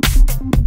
Thank